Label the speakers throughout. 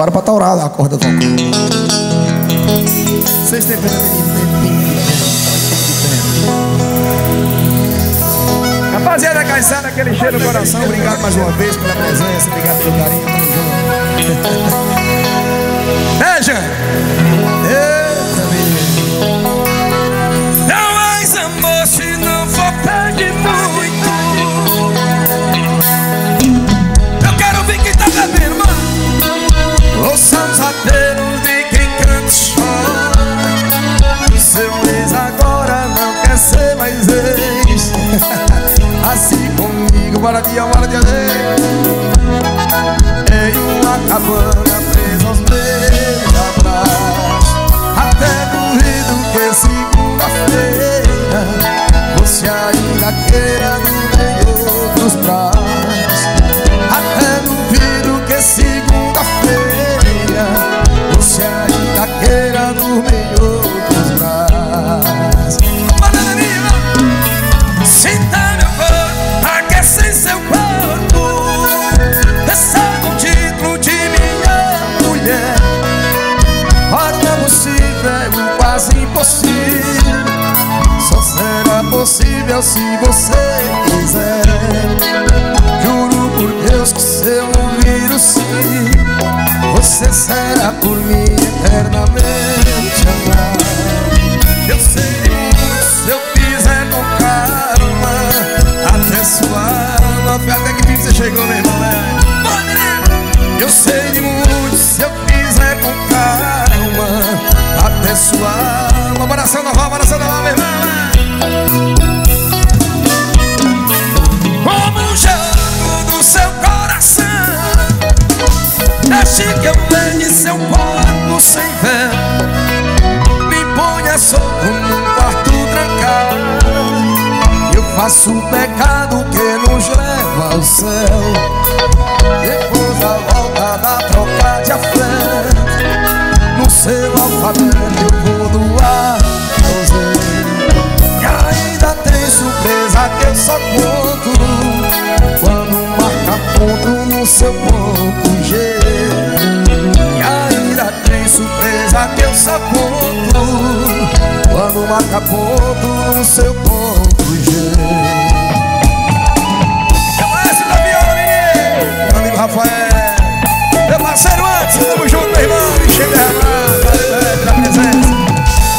Speaker 1: Bora pra taurar lá a corda do balcão. Vocês têm? Rapaziada Caissara, aquele cheiro no coração. Obrigado mais uma vez pela presença. Obrigado pelo carinho. Tamo junto. Eita, seu ex agora não quer ser mais ex. Assim comigo, bora de bora de Em uma cabana presa aos meus possível se você quiser. Juro por Deus que se eu ouvir o sim, você será por mim eternamente amado.
Speaker 2: Ponha solto num quarto trancado.
Speaker 1: Eu faço o pecado que nos leva ao céu. Depois da volta da troca de afeto, no seu alfabeto eu vou doar. E ainda tem surpresa que eu só conto quando marca ponto no seu ponto G. E ainda tem surpresa que eu só conto quando marca ponto no seu ponto G.
Speaker 2: Conhece da viola, menino?
Speaker 1: Meu amigo Rafael,
Speaker 2: Meu parceiro antes,
Speaker 1: tamo junto, meu irmão. Chega de pela presença.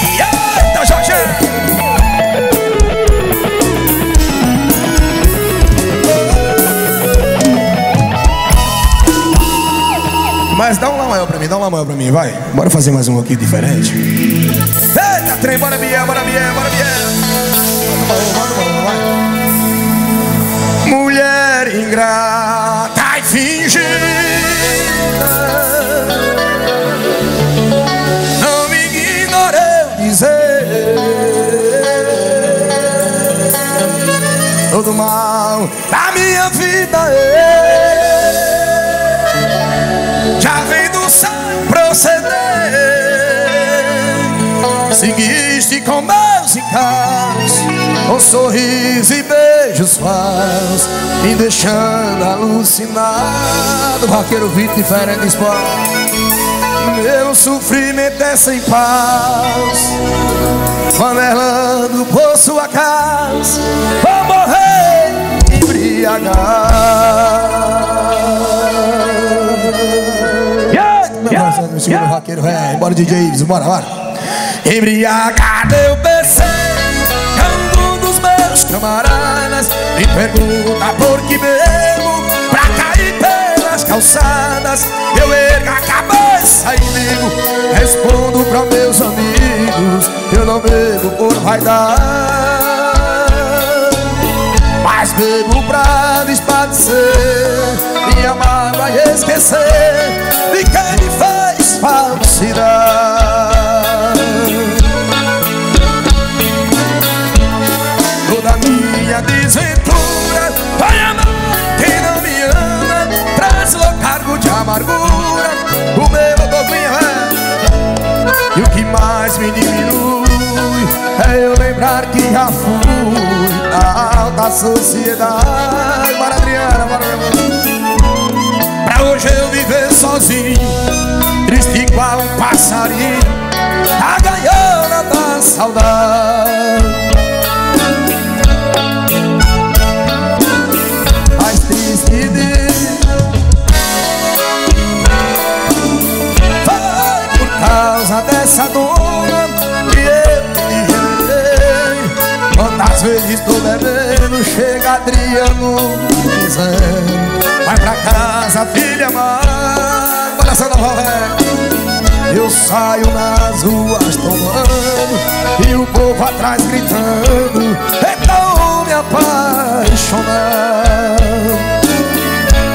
Speaker 2: e eita, Jorge!
Speaker 1: Mas dá um maior pra mim, dá um lá maior pra mim, vai. Bora fazer mais um aqui diferente. Eita, trem, bora Biel, bora Biel, bora Biel. Uma, manda uma, vai. Mulher ingrata já vem do seu proceder. Seguiste com encargos, com sorriso e beijos falsos, me deixando alucinado. Vaqueiro Vitor diferente esporte. Meu sofrimento é sem paz. Panelando por sua casa, vou morrer embriagado. DJ Ives, bora, bora. Embriagado eu pensei, é um dos meus camaradas me pergunta por que bebo pra cair pelas calçadas. Eu ergo a cabeça e digo, respondo pra meus amigos, eu não bebo por vaidade. Mas bebo pra despadecer Minha mágoa e esquecer De quem Já fui da alta sociedade. Bora Adriana, bora meu irmão. Pra hoje eu viver sozinho triste igual um passarinho A ganhando da saudade. Mais triste Foi por causa dessa dona Tô bebendo Chega Adriano dizendo Vai pra casa, filha, mãe Olha essa nova Eu saio nas ruas tomando E o povo atrás gritando. Então me apaixonar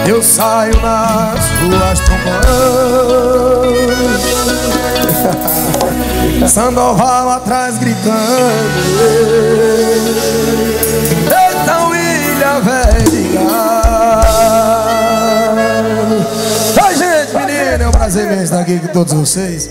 Speaker 1: Eu saio nas ruas tomando Sandoval atrás gritando. Então ilha velha Oi gente, menina, é um prazer mesmo estar aqui com todos vocês